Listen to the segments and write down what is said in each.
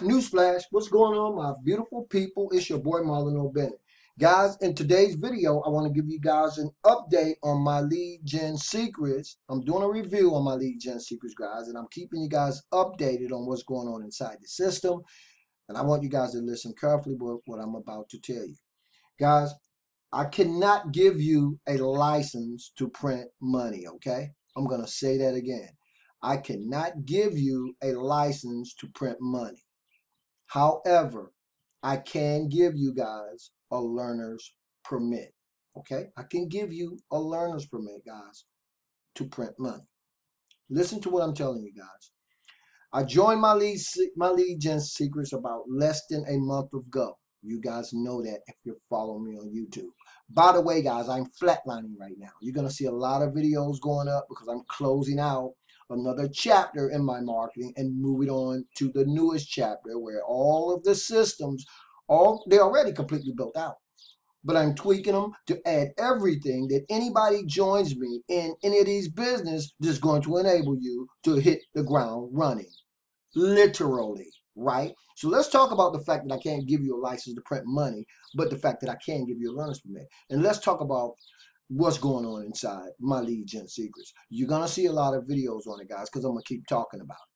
Newsflash, what's going on, my beautiful people? It's your boy Marlon O'Bennett. Guys, in today's video, I want to give you guys an update on my lead gen secrets. I'm doing a review on my lead gen secrets, guys, and I'm keeping you guys updated on what's going on inside the system. And I want you guys to listen carefully to what I'm about to tell you. Guys, I cannot give you a license to print money, okay? I'm going to say that again. I cannot give you a license to print money. However, I can give you guys a learner's permit. Okay? I can give you a learner's permit, guys, to print money. Listen to what I'm telling you guys. I joined my lead my lead gen secrets about less than a month ago. You guys know that if you're following me on YouTube. By the way, guys, I'm flatlining right now. You're to see a lot of videos going up because I'm closing out another chapter in my marketing and moving on to the newest chapter where all of the systems all they're already completely built out but I'm tweaking them to add everything that anybody joins me in any of these business that's going to enable you to hit the ground running. Literally, right? So let's talk about the fact that I can't give you a license to print money, but the fact that I can give you a learner's permit. And let's talk about what's going on inside my lead gen secrets. You're going to see a lot of videos on it, guys, because I'm going to keep talking about it.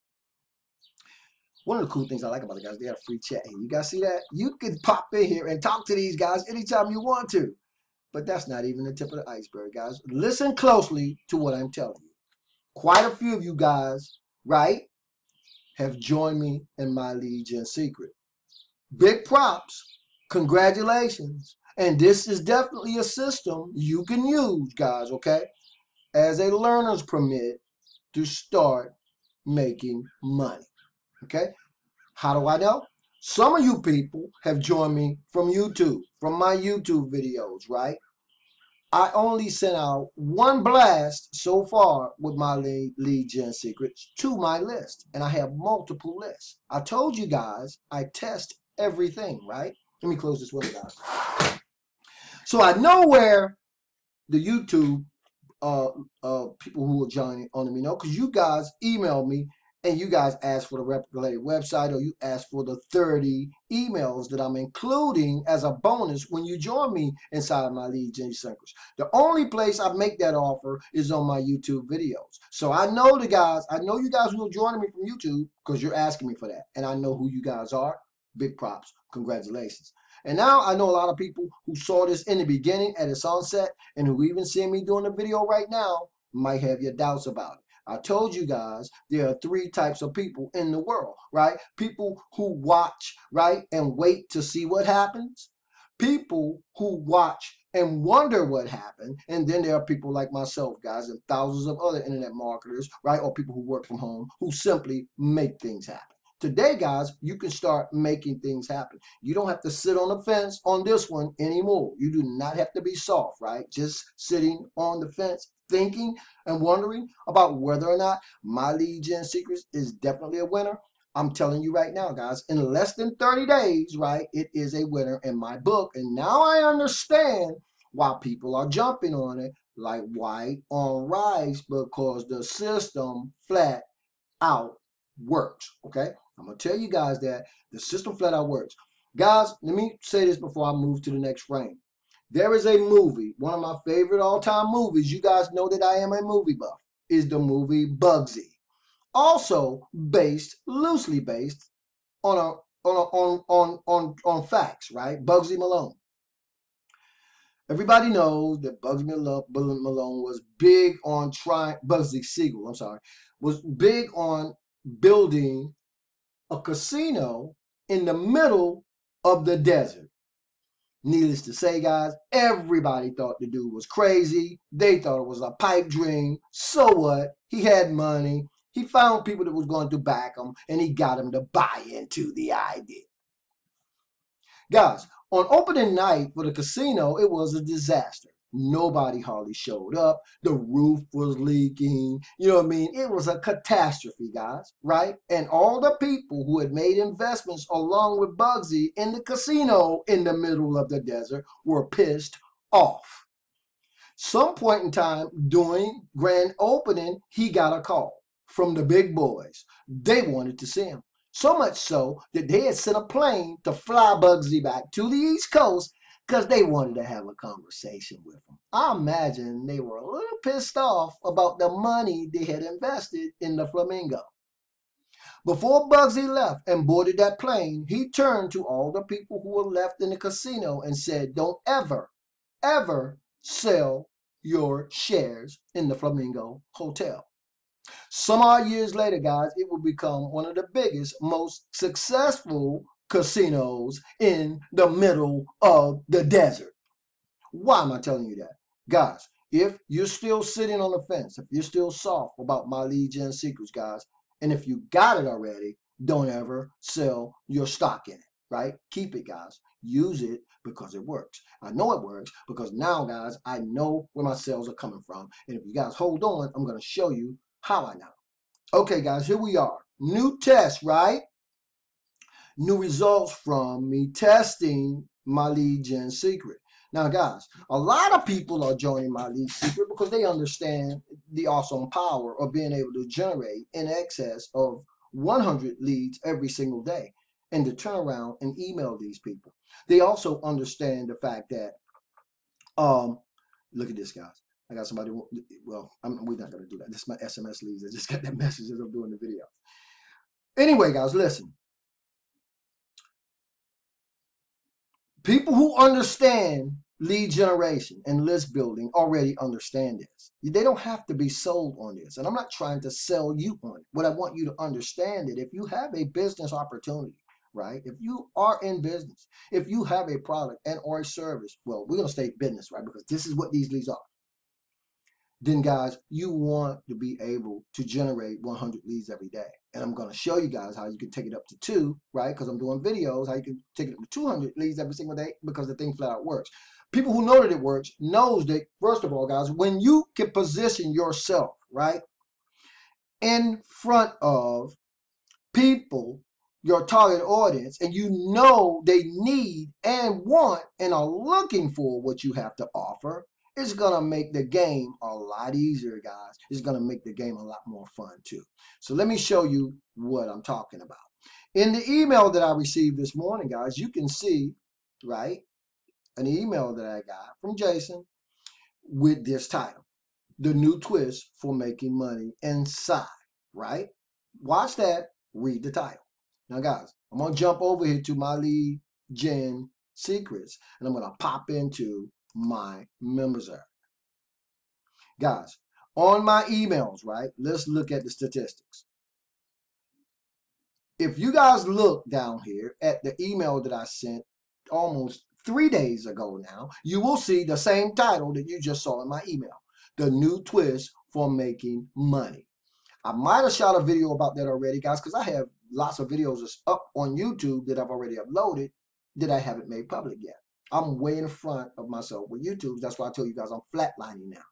One of the cool things I like about the guys, they have free chat. You guys see that? You can pop in here and talk to these guys anytime you want to. But that's not even the tip of the iceberg, guys. Listen closely to what I'm telling you. Quite a few of you guys, right, have joined me in my lead gen secret. Big props. Congratulations. And this is definitely a system you can use, guys, okay, as a learner's permit to start making money. Okay? How do I know? Some of you people have joined me from YouTube, from my YouTube videos, right? I only sent out one blast so far with my lead, lead gen secrets to my list, and I have multiple lists. I told you guys I test everything, right? Let me close this window, guys. So I know where the YouTube uh, uh, people who are joining on me know because you guys emailed me and you guys ask for the replicated website or you ask for the 30 emails that I'm including as a bonus when you join me inside of my lead gen secrets. The only place I make that offer is on my YouTube videos. So I know the guys, I know you guys will joining me from YouTube because you're asking me for that. And I know who you guys are. Big props. Congratulations. And now I know a lot of people who saw this in the beginning at its onset and who even see me doing the video right now might have your doubts about it. I told you guys there are three types of people in the world, right? People who watch, right, and wait to see what happens. People who watch and wonder what happened. And then there are people like myself, guys, and thousands of other internet marketers, right, or people who work from home who simply make things happen. Today, guys, you can start making things happen. You don't have to sit on the fence on this one anymore. You do not have to be soft, right? Just sitting on the fence thinking and wondering about whether or not my lead gen secrets is definitely a winner, I'm telling you right now, guys, in less than 30 days, right, it is a winner in my book. And now I understand why people are jumping on it like white on rice because the system flat out works. Okay, I'm gonna tell you guys that the system flat out works. Guys, let me say this before I move to the next frame. There is a movie, one of my favorite all-time movies. You guys know that I am a movie buff. Is the movie Bugsy, also based, loosely based, on a on a, on on on on facts, right? Bugsy Malone. Everybody knows that Bugsy Malone was big on trying. Bugsy Siegel, I'm sorry, was big on building a casino in the middle of the desert. Needless to say, guys, everybody thought the dude was crazy. They thought it was a pipe dream. So what? He had money. He found people that was going to back him, and he got him to buy into the idea. Guys, on opening night for the casino, it was a disaster. Nobody hardly showed up. The roof was leaking. You know what I mean? It was a catastrophe, guys, right? And all the people who had made investments along with Bugsy in the casino in the middle of the desert were pissed off. Some point in time during grand opening, he got a call from the big boys. They wanted to see him. So much so that they had sent a plane to fly Bugsy back to the East Coast because they wanted to have a conversation with him. I imagine they were a little pissed off about the money they had invested in the Flamingo. Before Bugsy left and boarded that plane, he turned to all the people who were left in the casino and said, Don't ever, ever sell your shares in the Flamingo Hotel. Some odd years later, guys, it will become one of the biggest, most successful casinos in the middle of the desert. Why am I telling you that? Guys, if you're still sitting on the fence, if you're still soft about my lead gen secrets, guys, and if you got it already, don't ever sell your stock in it, right? Keep it, guys. Use it because it works. I know it works because now, guys, I know where my sales are coming from. And if you guys hold on, I'm going to show you how I know. Okay, guys, here we are. New test, right? New results from me testing my lead gen secret. Now, guys, a lot of people are joining my lead secret because they understand the awesome power of being able to generate in excess of 100 leads every single day and to turn around and email these people. They also understand the fact that, um, look at this, guys. I got somebody, well, I'm, we're not going to do that. This is my SMS leads. I just got that message as I'm doing the video. Anyway, guys, listen. People who understand lead generation and list building already understand this. They don't have to be sold on this. And I'm not trying to sell you on it. What I want you to understand is if you have a business opportunity, right? If you are in business, if you have a product and or a service, well, we're going to stay business, right? Because this is what these leads are. Then guys, you want to be able to generate 100 leads every day. And I'm going to show you guys how you can take it up to two, right? Because I'm doing videos, how you can take it up to 200 leads every single day because the thing flat out works people who know that it works knows that first of all guys when you can position yourself right in front of people your target audience and you know they need and want and are looking for what you have to offer it's going to make the game a lot easier guys it's going to make the game a lot more fun too so let me show you what i'm talking about in the email that i received this morning guys you can see right an email that I got from Jason with this title The New Twist for Making Money Inside, right? Watch that, read the title. Now, guys, I'm going to jump over here to my lead gen secrets and I'm going to pop into my members are. Guys, on my emails, right? Let's look at the statistics. If you guys look down here at the email that I sent almost three days ago now, you will see the same title that you just saw in my email. The new twist for making money. I might have shot a video about that already, guys, because I have lots of videos up on YouTube that I've already uploaded that I haven't made public yet. I'm way in front of myself with YouTube. That's why I tell you guys I'm flatlining now.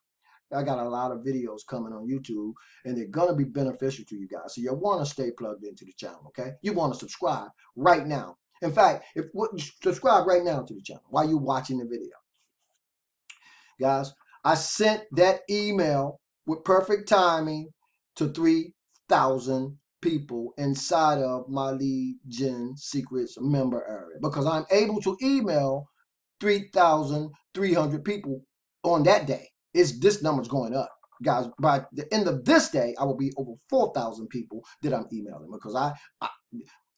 I got a lot of videos coming on YouTube, and they're going to be beneficial to you guys. So you want to stay plugged into the channel, okay? You want to subscribe right now. In fact, if subscribe right now to the channel while you're watching the video. Guys, I sent that email with perfect timing to 3,000 people inside of my lead gen secrets member area because I'm able to email 3,300 people on that day. It's this number's going up. Guys, by the end of this day, I will be over 4,000 people that I'm emailing because I, I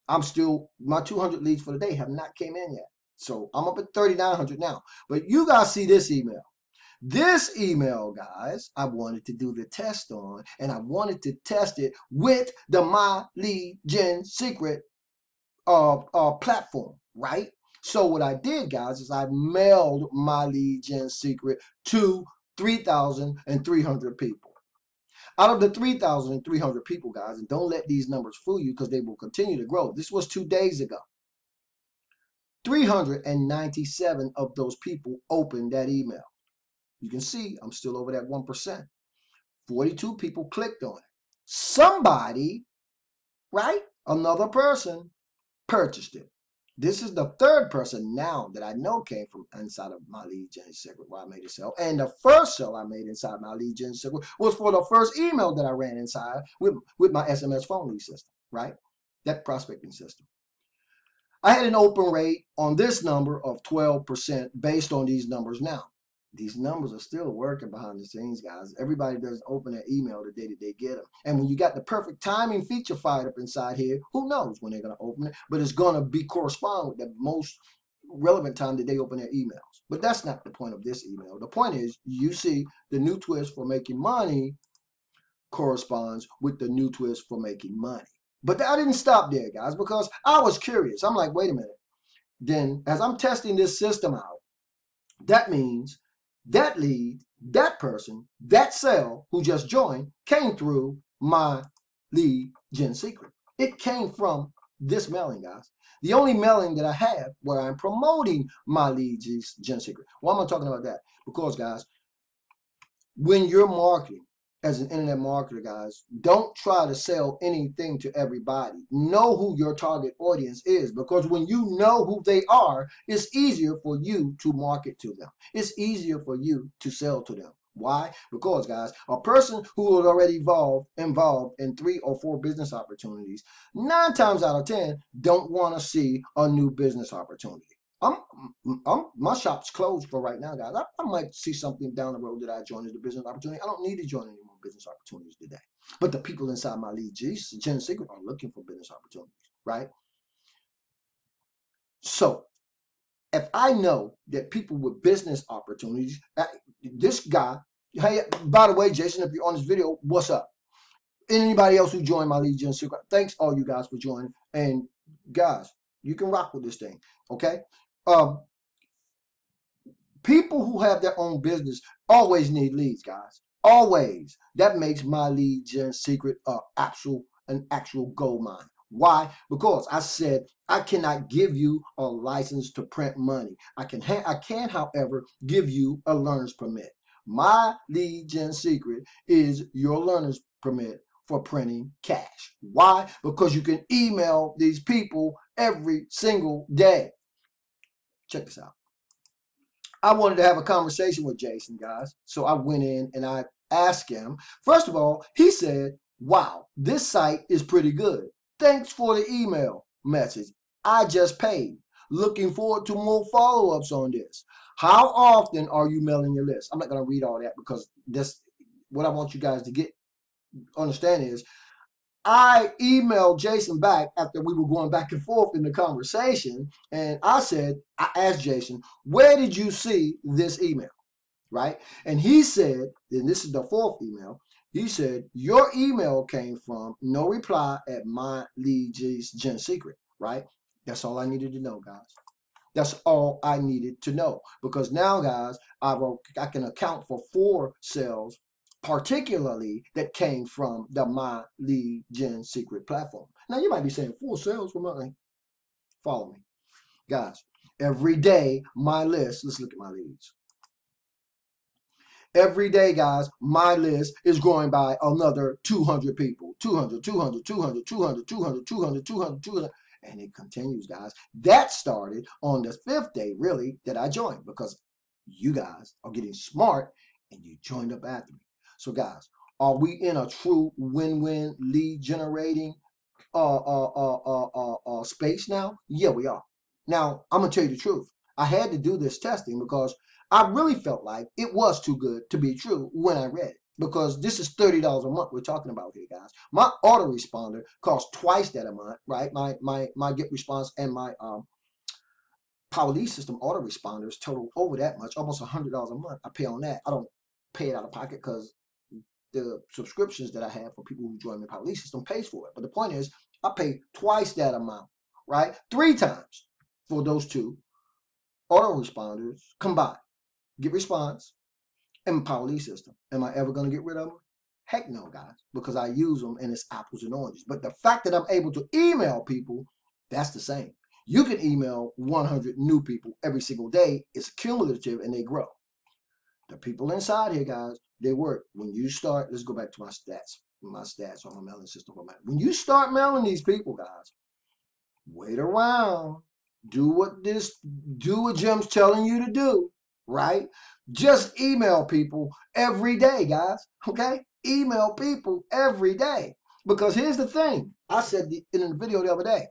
I'm still my 200 leads for the day have not came in yet. So I'm up at 3,900 now. But you guys see this email. This email, guys, I wanted to do the test on, and I wanted to test it with the My Lead Gen Secret uh, uh, platform, right? So what I did, guys, is I mailed my lead gen secret to 3,300 people. Out of the 3,300 people, guys, and don't let these numbers fool you because they will continue to grow. This was two days ago. 397 of those people opened that email. You can see I'm still over that 1%. 42 people clicked on it. Somebody, right? Another person purchased it. This is the third person now that I know came from inside of my gen secret where I made a sale. And the first sale I made inside my gen secret was for the first email that I ran inside with, with my SMS phone lead system, right? that prospecting system. I had an open rate on this number of 12% based on these numbers now. These numbers are still working behind the scenes, guys. Everybody doesn't open their email the day that they get them. And when you got the perfect timing feature fired up inside here, who knows when they're going to open it? But it's going to be correspond with the most relevant time that they open their emails. But that's not the point of this email. The point is you see the new twist for making money corresponds with the new twist for making money. But I didn't stop there, guys, because I was curious. I'm like, wait a minute. Then, as I'm testing this system out, that means that lead, that person, that cell who just joined came through my lead gen secret. It came from this mailing, guys. The only mailing that I have where I'm promoting my lead gen secret. Why am I talking about that? Because, guys, when you're marketing, as an internet marketer, guys, don't try to sell anything to everybody. Know who your target audience is because when you know who they are, it's easier for you to market to them. It's easier for you to sell to them. Why? Because, guys, a person who is already involved, involved in three or four business opportunities, nine times out of ten, don't want to see a new business opportunity. I'm, mm, mm, I'm, my shop's closed for right now, guys. I, I, might see something down the road that I join as a business opportunity. I don't need to join any more business opportunities today. But the people inside my lead Gen Secret, are looking for business opportunities, right? So, if I know that people with business opportunities, uh, this guy, hey, by the way, Jason, if you're on this video, what's up? anybody else who joined my lead Gen Secret, thanks all you guys for joining. And guys, you can rock with this thing, okay? um, people who have their own business always need leads, guys. Always. That makes my lead gen secret a actual an actual gold mine. Why? Because I said I cannot give you a license to print money. I can I can, however, give you a learner's permit. My lead gen secret is your learner's permit for printing cash. Why? Because you can email these people every single day. Check this out. I wanted to have a conversation with Jason, guys. So I went in and I asked him. First of all, he said, Wow, this site is pretty good. Thanks for the email message. I just paid. Looking forward to more follow ups on this. How often are you mailing your list? I'm not going to read all that because this, what I want you guys to get understand is I emailed Jason back after we were going back and forth in the conversation, and I said, I asked Jason, where did you see this email? Right? And he said, and this is the fourth email, he said, Your email came from no reply at my lead gen secret, right? That's all I needed to know, guys. That's all I needed to know. Because now, guys, I've, I can account for four cells particularly that came from the My Lead Gen Secret platform. Now you might be saying full sales from my follow me. Guys, every day my list, let's look at my leads. Every day, guys, my list is growing by another 200 people. 200, 200, 200, 200, 200, 200, 200, 200. And it continues, guys. That started on the fifth day, really, that I joined because you guys are getting smart and you joined up after me. So, guys, are we in a true win-win lead generating uh, uh, uh, uh, uh, uh, space now? Yeah, we are. Now, I'm gonna tell you the truth. I had to do this testing because I really felt like it was too good to be true when I read it. Because this is thirty dollars a month we're talking about here, guys. My autoresponder costs twice that amount, right? My my my GetResponse and my um power lead system autoresponders total over that much, almost a hundred dollars a month. I pay on that. I don't pay it out of pocket because the subscriptions that I have for people who join the Power system pays for it. But the point is, I pay twice that amount, right? Three times for those two autoresponders combined. GetResponse and Power system. Am I ever going to get rid of them? Heck no, guys, because I use them and it's apples and oranges. But the fact that I'm able to email people, that's the same. You can email 100 new people every single day. It's cumulative and they grow. The people inside here, guys, they work. When you start, let's go back to my stats, my stats on my mailing system. When you start mailing these people, guys, wait around. Do what this, do what Jim's telling you to do, right? Just email people every day, guys. Okay? Email people every day. Because here's the thing. I said in the video the other day.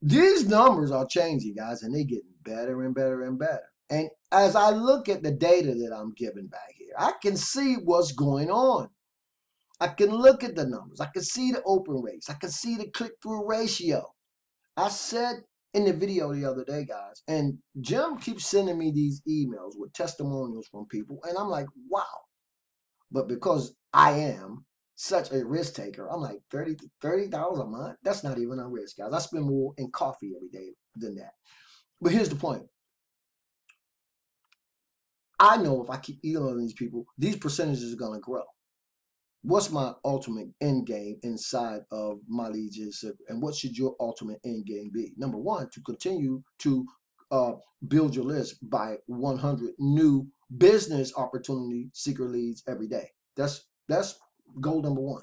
These numbers are changing, guys, and they're getting better and better and better. And as I look at the data that I'm giving back here, I can see what's going on. I can look at the numbers. I can see the open rates. I can see the click-through ratio. I said in the video the other day, guys, and Jim keeps sending me these emails with testimonials from people, and I'm like, wow. But because I am such a risk taker, I'm like, 30 $30 a month? That's not even a risk, guys. I spend more in coffee every day than that. But here's the point. I know if I keep emailing these people, these percentages are going to grow. What's my ultimate end game inside of my lead gen and what should your ultimate end game be? Number one to continue to uh, build your list by 100 new business opportunity seeker leads every day. That's that's goal number one.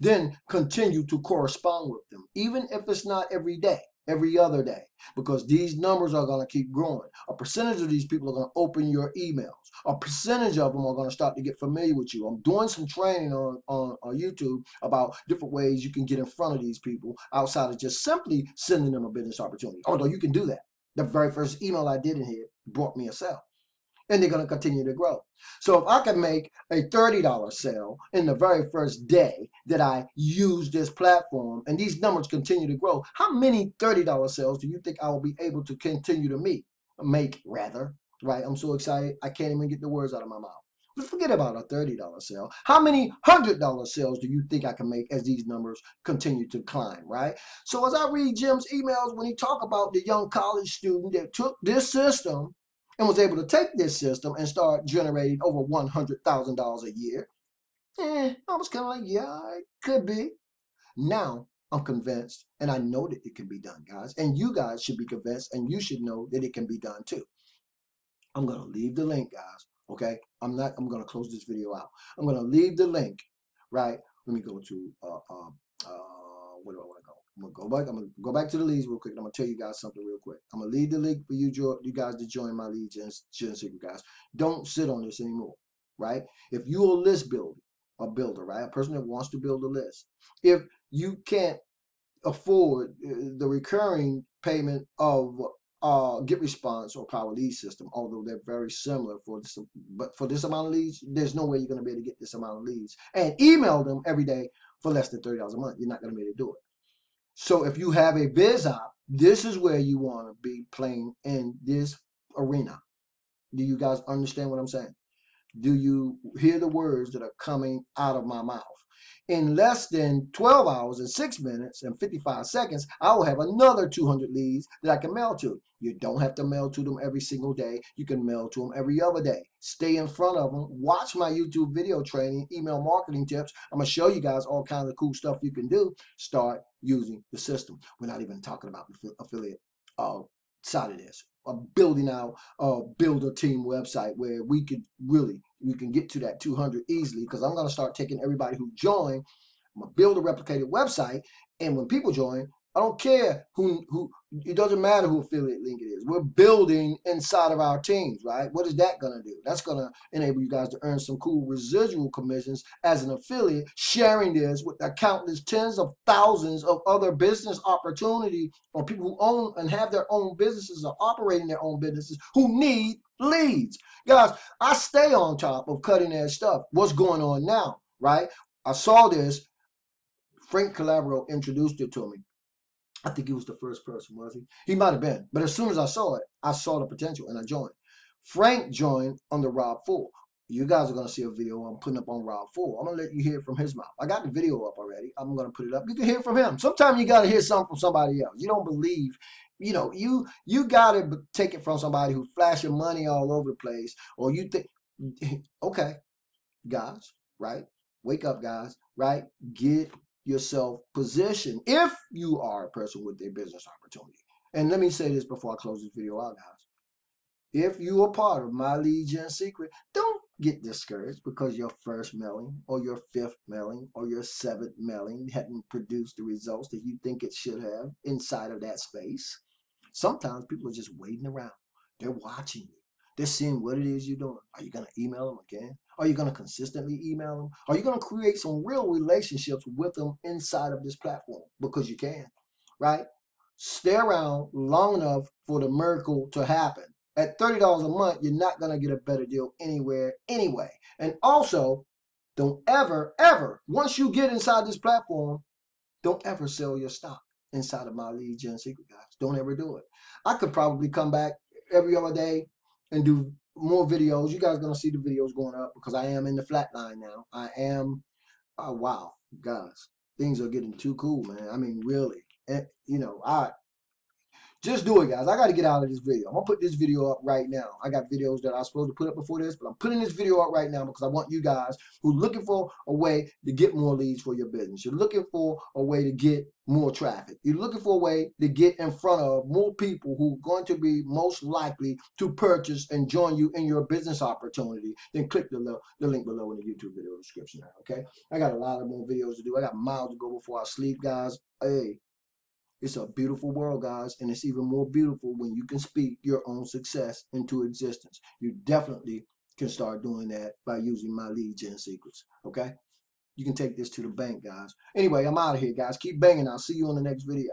Then continue to correspond with them even if it's not every day every other day because these numbers are going to keep growing. A percentage of these people are going to open your emails. A percentage of them are going to start to get familiar with you. I'm doing some training on, on, on YouTube about different ways you can get in front of these people outside of just simply sending them a business opportunity. Although you can do that. The very first email I did in here brought me a sale and they're going to continue to grow. So if I can make a $30 sale in the very first day that I use this platform and these numbers continue to grow, how many $30 sales do you think I will be able to continue to meet, make rather, right? I'm so excited. I can't even get the words out of my mouth. But forget about a $30 sale. How many $100 sales do you think I can make as these numbers continue to climb, right? So as I read Jim's emails when he talk about the young college student that took this system and was able to take this system and start generating over $100,000 a year, eh, I was kind of like, yeah, it could be. Now I'm convinced, and I know that it can be done, guys. And you guys should be convinced, and you should know that it can be done too. I'm going to leave the link, guys. Okay, I'm not. I'm going to close this video out. I'm going to leave the link. Right. Let me go to. Uh, uh, uh, where do I want? I'm gonna go back. I'm gonna go back to the leads real quick. I'm gonna tell you guys something real quick. I'm gonna leave the link for you, you guys to join my lead gen, gen secret guys. Don't sit on this anymore, right? If you're a list builder, a builder, right, a person that wants to build a list, if you can't afford uh, the recurring payment of uh, GetResponse or power lead system, although they're very similar for this, but for this amount of leads, there's no way you're to be able to get this amount of leads and email them every day for less than $30 a month. You're not to be able to do it. So if you have a biz op, this is where you want to be playing in this arena. Do you guys understand what I'm saying? Do you hear the words that are coming out of my mouth? In less than 12 hours and 6 minutes and 55 seconds, I will have another 200 leads that I can mail to. You don't have to mail to them every single day. You can mail to them every other day. Stay in front of them. Watch my YouTube video training, email marketing tips. I'm going to show you guys all kinds of cool stuff you can do. Start using the system. We're not even talking about the affiliate uh, side of this. Uh, building out a builder team website where we could really we can get to that 200 easily because I'm going to start taking everybody who joined. I'm going to build a replicated website. And when people join, I don't care who who it doesn't matter who affiliate link it is. We're building inside of our teams, right? What is that gonna do? That's gonna enable you guys to earn some cool residual commissions as an affiliate, sharing this with the countless tens of thousands of other business opportunity or people who own and have their own businesses or operating their own businesses who need leads. Guys, I stay on top of cutting edge stuff. What's going on now, right? I saw this. Frank Calabro introduced it to me I think he was the first person, was he? He might have been. But as soon as I saw it, I saw the potential and I joined. Frank joined on the Rob Fool. You guys are going to see a video I'm putting up on Rob Fool. I'm going to let you hear from his mouth. I got the video up already. I'm going to put it up. You can hear from him. Sometimes you got to hear something from somebody else. You don't believe you know, you you got to take it from somebody who flashing money all over the place, or you think, okay, guys, right? Wake up, guys, right? Get yourself positioned if you are a person with a business opportunity. And let me say this before I close this video out, guys. If you are part of my lead gen secret, don't get discouraged because your first mailing or your fifth mailing or your seventh mailing hadn't produced the results that you think it should have inside of that space. Sometimes people are just waiting around. They're watching you. They're seeing what it is you're doing. Are you going to email them again? Are you going to consistently email them? Are you going to create some real relationships with them inside of this platform? Because you can, right? Stay around long enough for the miracle to happen. At $30 a month, you're not going to get a better deal anywhere anyway. And also, don't ever, ever, once you get inside this platform, don't ever sell your stock inside of my lead gen secret, guys. Don't ever do it. I could probably come back every other day and do more videos. You guys gonna see the videos going up because I am in the flat line now. I am. Oh wow, guys, things are getting too cool, man. I mean, really. And, you know, I just do it, guys. I got to get out of this video. I'm going to put this video up right now. I got videos that I was supposed to put up before this, but I'm putting this video up right now because I want you guys who are looking for a way to get more leads for your business. You're looking for a way to get more traffic. You're looking for a way to get in front of more people who are going to be most likely to purchase and join you in your business opportunity. Then click the, the link below in the YouTube video description. Okay. I got a lot of more videos to do. I got miles to go before I sleep, guys. Hey, it's a beautiful world, guys, and it's even more beautiful when you can speak your own success into existence. You definitely can start doing that by using my lead gen secrets, okay? You can take this to the bank, guys. Anyway, I'm out of here, guys. Keep banging. I'll see you on the next video.